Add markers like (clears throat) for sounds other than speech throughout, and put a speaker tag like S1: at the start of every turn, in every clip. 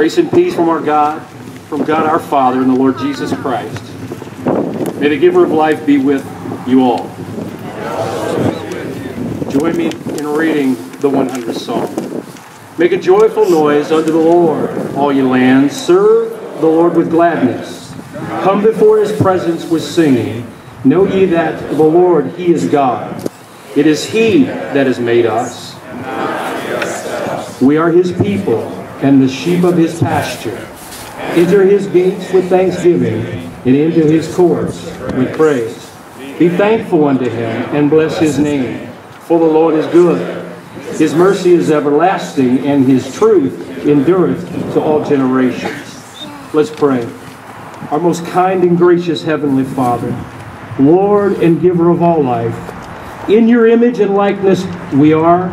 S1: Grace and peace from our God, from God our Father and the Lord Jesus Christ. May the giver of life be with you all. Join me in reading the 100th Psalm. Make a joyful noise unto the Lord, all ye lands. Serve the Lord with gladness. Come before his presence with singing. Know ye that the Lord, he is God. It is he that has made us. We are his people and the sheep of his pasture. Enter his gates with thanksgiving and into his courts with praise. Be thankful unto him and bless his name. For the Lord is good. His mercy is everlasting, and his truth endureth to all generations. Let's pray. Our most kind and gracious Heavenly Father, Lord and giver of all life, in your image and likeness we are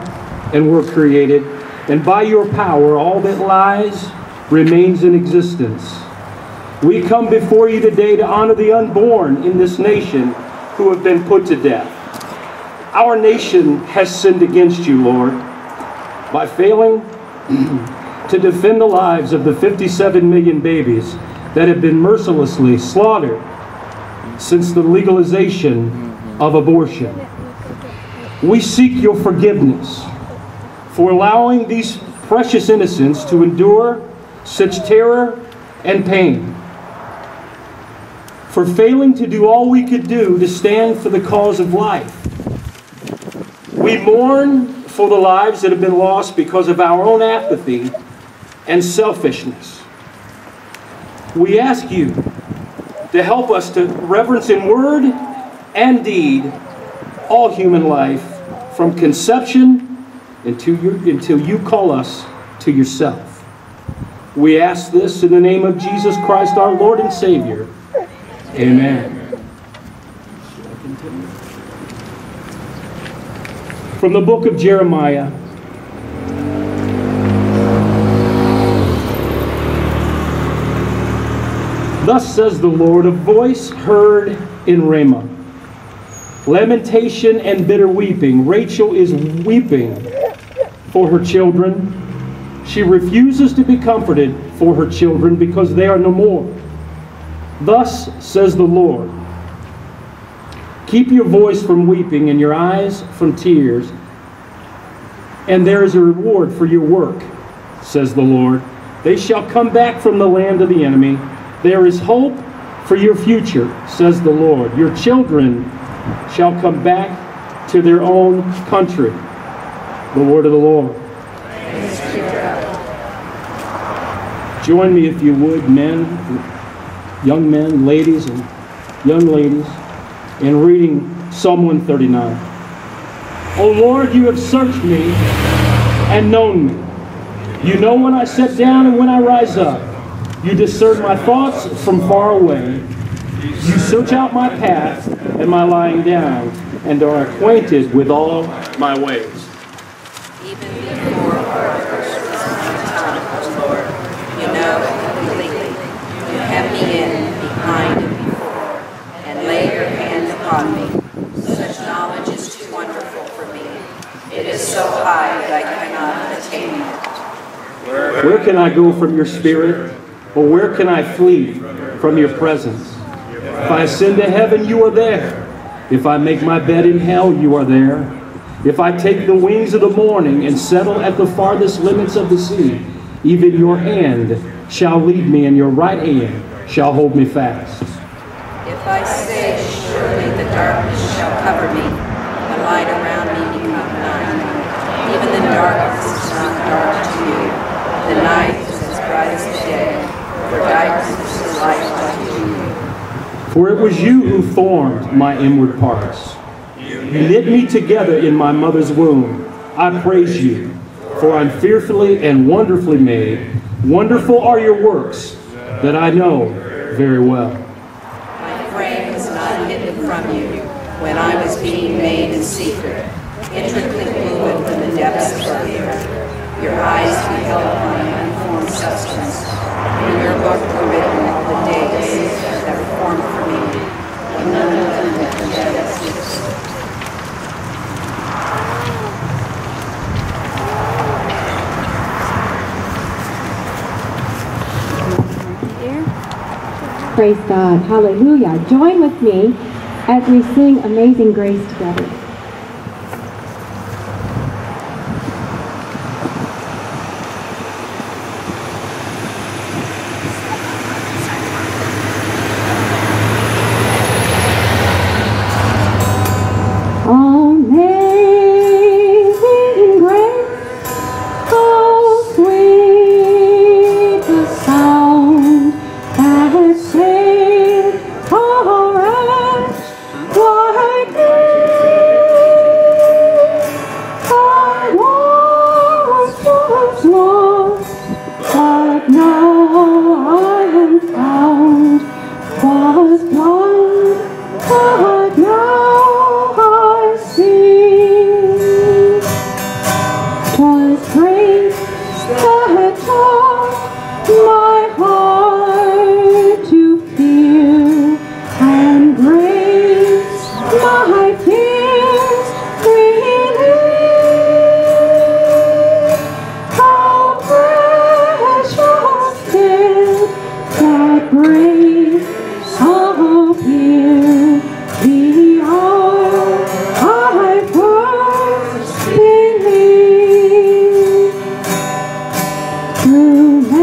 S1: and were created, and by your power all that lies remains in existence. We come before you today to honor the unborn in this nation who have been put to death. Our nation has sinned against you, Lord, by failing (clears throat) to defend the lives of the 57 million babies that have been mercilessly slaughtered since the legalization of abortion. We seek your forgiveness for allowing these precious innocents to endure such terror and pain, for failing to do all we could do to stand for the cause of life. We mourn for the lives that have been lost because of our own apathy and selfishness. We ask you to help us to reverence in word and deed all human life from conception until you, until you call us to yourself. We ask this in the name of Jesus Christ, our Lord and Savior. Amen. From the book of Jeremiah. Thus says the Lord, a voice heard in Ramah lamentation and bitter weeping. Rachel is weeping for her children. She refuses to be comforted for her children because they are no more. Thus says the Lord Keep your voice from weeping and your eyes from tears, and there is a reward for your work, says the Lord. They shall come back from the land of the enemy. There is hope for your future, says the Lord. Your children shall come back to their own country. The word of the Lord. Join me, if you would, men, young men, ladies, and young ladies, in reading Psalm 139. O Lord, you have searched me and known me. You know when I sit down and when I rise up. You discern my thoughts from far away. You search out my path and my lying down, and are acquainted with all my ways.
S2: Even before words was my tongue, Lord, you know completely. You hem me in behind and before, and lay your hand upon me. Such knowledge is too wonderful for me. It is so high that I cannot attain it.
S1: Where can I go from your spirit? Or where can I flee from your presence? If I ascend to heaven, you are there. If I make my bed in hell, you are there. If I take the wings of the morning and settle at the farthest limits of the sea, even your hand shall lead me, and your right hand shall hold me fast.
S2: If I say, surely the darkness shall cover me, the light around me become night. Even the darkness is not dark to you. The night is as bright as the day, for darkness is light unto you.
S1: For it was you who formed my inward parts. You knit me together in my mother's womb. I praise you, for I'm fearfully and wonderfully made. Wonderful are your works that I know very well.
S2: My frame was not hidden from you when I was being made in secret, intricately woven from the depths of the earth. Your eyes beheld my unformed substance. In your book were written all the days that were formed for me, when none of them had yet existed.
S3: Praise God. Hallelujah. Join with me as we sing Amazing Grace together. Through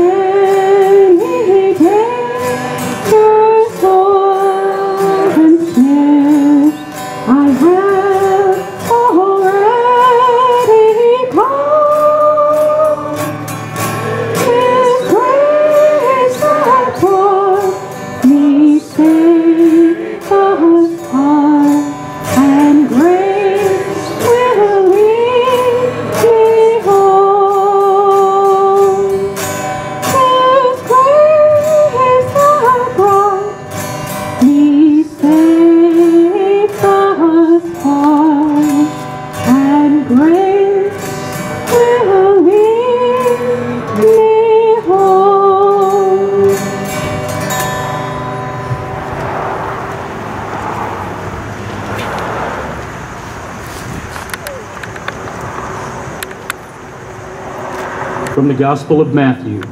S1: From the Gospel of Matthew.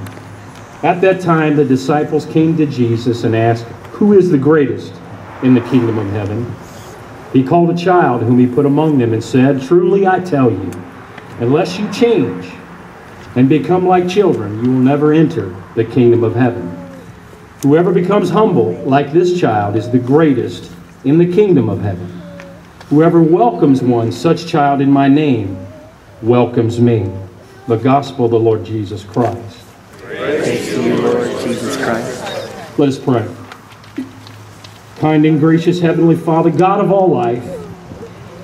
S1: At that time, the disciples came to Jesus and asked, Who is the greatest in the kingdom of heaven? He called a child whom he put among them and said, Truly I tell you, unless you change and become like children, you will never enter the kingdom of heaven. Whoever becomes humble like this child is the greatest in the kingdom of heaven. Whoever welcomes one such child in my name welcomes me. The gospel of the Lord Jesus Christ.
S4: Thank you, Lord Jesus Christ.
S1: Let us pray. Kind and gracious Heavenly Father, God of all life,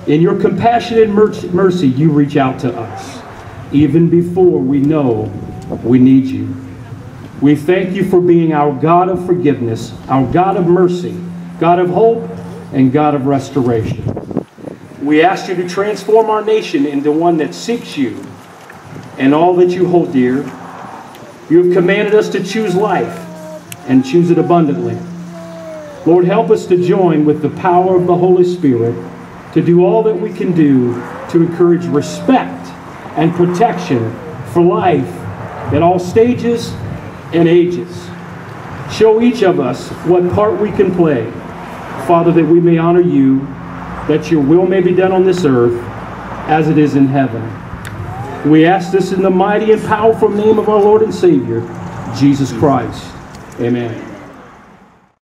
S1: in your compassionate mer- mercy, you reach out to us, even before we know we need you. We thank you for being our God of forgiveness, our God of mercy, God of hope, and God of restoration. We ask you to transform our nation into one that seeks you and all that you hold dear. You have commanded us to choose life and choose it abundantly. Lord, help us to join with the power of the Holy Spirit to do all that we can do to encourage respect and protection for life at all stages and ages. Show each of us what part we can play, Father, that we may honor you, that your will may be done on this earth as it is in heaven. We ask this in the mighty and powerful name of our Lord and Savior, Jesus Christ. Amen.